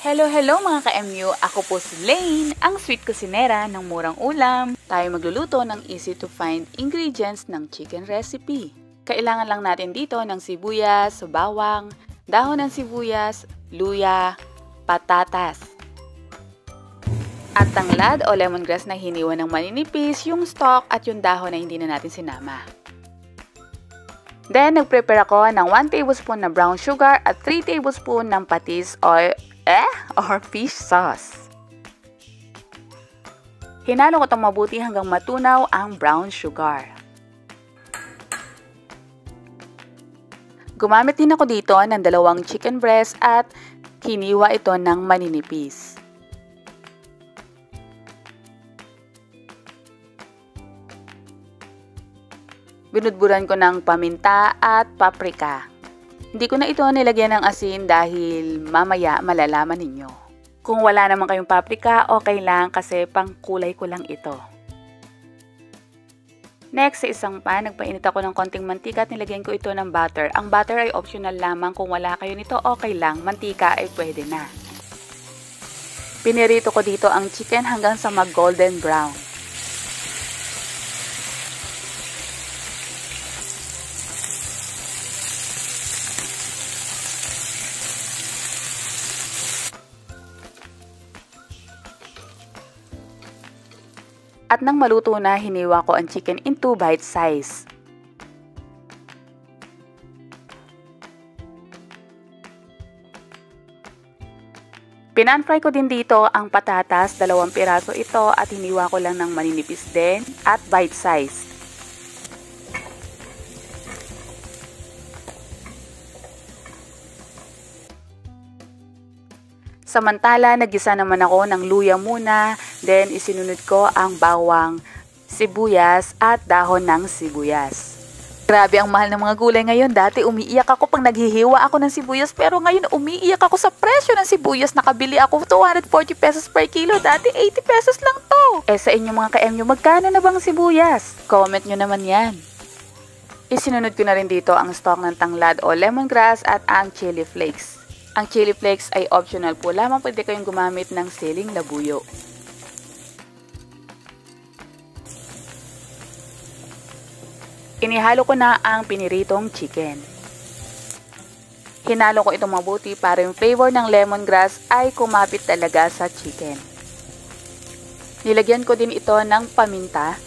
Hello, hello mga ka-MU! Ako po si Lane, ang sweet kusinera ng murang ulam. Tayo magluluto ng easy to find ingredients ng chicken recipe. Kailangan lang natin dito ng sibuyas, bawang, dahon ng sibuyas, luya, patatas. At tanglad o lemongrass na hiniwa ng maninipis, yung stalk at yung dahon na hindi na natin sinama. Then, nag-prepare ako ng 1 tablespoon na brown sugar at 3 tablespoon ng patis or eh or fish sauce. Hinalo ko itong mabuti hanggang matunaw ang brown sugar. Gumamit din ako dito ng dalawang chicken breast at hiniwa ito ng maninipis. Binudburan ko ng paminta at paprika. Hindi ko na ito nilagyan ng asin dahil mamaya malalaman ninyo. Kung wala naman kayong paprika, okay lang kasi pangkulay ko lang ito. Next, sa isang pan, nagpainit ako ng konting mantika at nilagyan ko ito ng butter. Ang butter ay optional lamang. Kung wala kayo nito, okay lang. Mantika ay pwede na. Pinirito ko dito ang chicken hanggang sa mag-golden brown. At nang maluto na, hiniwa ko ang chicken into bite size. Pinan-fry ko din dito ang patatas, dalawang piraso ito at hiniwa ko lang ng maninipis din at bite size. Samantala, nagisa naman ako ng luya muna, then isinunod ko ang bawang, sibuyas at dahon ng sibuyas. Grabe ang mahal ng mga gulay ngayon. Dati umiiyak ako pag naghihiwa ako ng sibuyas pero ngayon umiiyak ako sa presyo ng sibuyas. Nakabili ako 240 pesos per kilo. Dati 80 pesos lang to. Eh sa inyo mga ka-M nyo, magkano na bang sibuyas? Comment nyo naman yan. Isinunod ko na rin dito ang stock ng tanglad o lemongrass at ang chili flakes. Ang chili flakes ay optional po lamang pwede kayong gumamit ng siling labuyo. Inihalo ko na ang piniritong chicken. Hinalo ko itong mabuti para yung flavor ng lemongrass ay kumapit talaga sa chicken. Nilagyan ko din ito ng paminta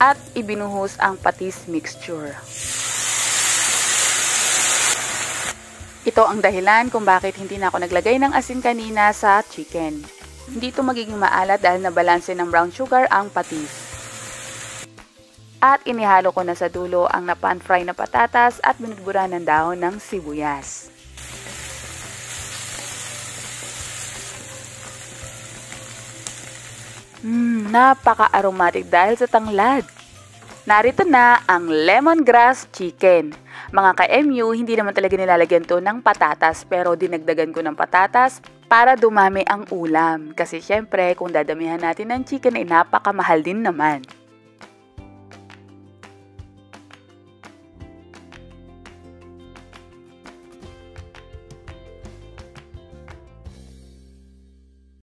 at ibinuhos ang patis mixture. Ito ang dahilan kung bakit hindi na ako naglagay ng asin kanina sa chicken. Hindi ito magiging maalat dahil nabalanse ng brown sugar ang patis. At inihalo ko na sa dulo ang napan-fry na patatas at binudburan ng dahon ng sibuyas. Mmm, napaka-aromatic dahil sa tanglad. Narito na ang lemongrass chicken. Mga ka-MU, hindi naman talaga nilalagyan to ng patatas pero dinagdagan ko ng patatas para dumami ang ulam. Kasi syempre, kung dadamihan natin ng chicken ay napakamahal din naman.